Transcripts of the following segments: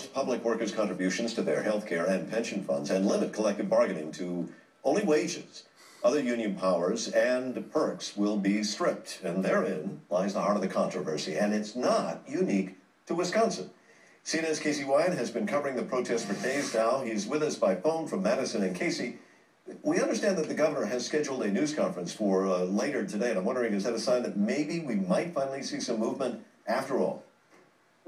most public workers' contributions to their health care and pension funds and limit collective bargaining to only wages. Other union powers and perks will be stripped, and therein lies the heart of the controversy. And it's not unique to Wisconsin. CNN's Casey Wian has been covering the protest for days now. He's with us by phone from Madison. And Casey, we understand that the governor has scheduled a news conference for uh, later today, and I'm wondering, is that a sign that maybe we might finally see some movement after all?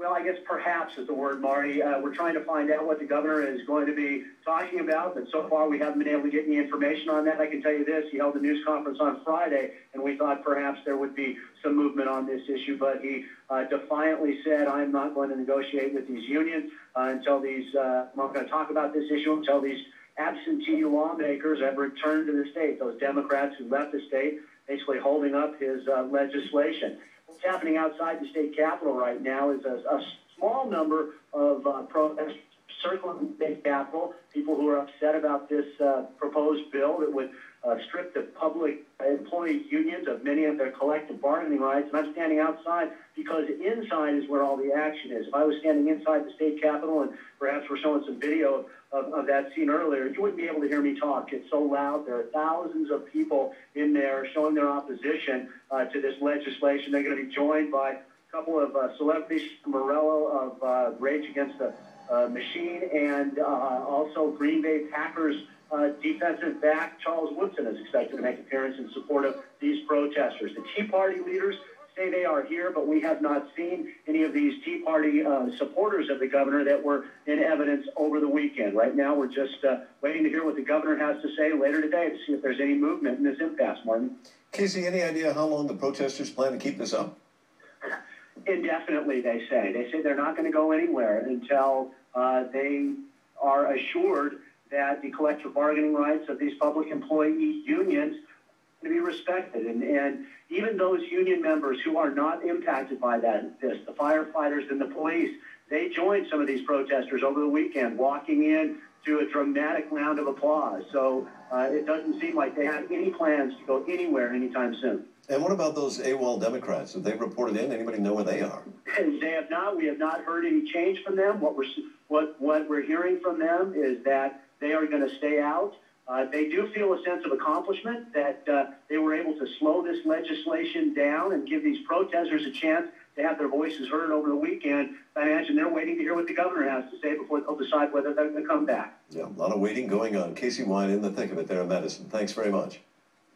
Well, I guess perhaps is the word, Marty. Uh, we're trying to find out what the governor is going to be talking about, but so far we haven't been able to get any information on that. I can tell you this, he held a news conference on Friday, and we thought perhaps there would be some movement on this issue, but he uh, defiantly said, I'm not going to negotiate with these unions uh, until these, uh, I'm not going to talk about this issue until these absentee lawmakers have returned to the state, those Democrats who left the state, basically holding up his uh, legislation. What's happening outside the state capitol right now is a, a small number of uh, protests circling the state capitol, people who are upset about this uh, proposed bill that would uh, strip the public employee unions of many of their collective bargaining rights. And I'm standing outside because inside is where all the action is. If I was standing inside the state capitol and perhaps we're showing some video of, of that scene earlier, you wouldn't be able to hear me talk. It's so loud. There are thousands of people in there showing their opposition uh, to this legislation. They're going to be joined by a couple of uh, celebrities, Morello of uh, Rage Against the Machine, and uh, also Green Bay Packers uh, defensive back Charles Woodson is expected to make an appearance in support of these protesters. The Tea Party leaders say they are here, but we have not seen any of these Tea Party uh, supporters of the governor that were in evidence over the weekend. Right now, we're just uh, waiting to hear what the governor has to say later today to see if there's any movement in this impasse, Martin. Casey, any idea how long the protesters plan to keep this up? Indefinitely, they say. They say they're not going to go anywhere until uh, they are assured that the collective bargaining rights of these public employee unions to be respected. And, and even those union members who are not impacted by that, this, the firefighters and the police, they joined some of these protesters over the weekend, walking in to a dramatic round of applause. So uh, it doesn't seem like they have any plans to go anywhere anytime soon. And what about those AWOL Democrats? Have they reported in? Anybody know where they are? They have not. We have not heard any change from them. What we're what what we're hearing from them is that they are going to stay out. Uh, they do feel a sense of accomplishment that uh, they were able to slow this legislation down and give these protesters a chance to have their voices heard over the weekend. I imagine they're waiting to hear what the governor has to say before they'll decide whether they're going to come back. Yeah, a lot of waiting going on. Casey Wian in the thick of it there in Madison. Thanks very much.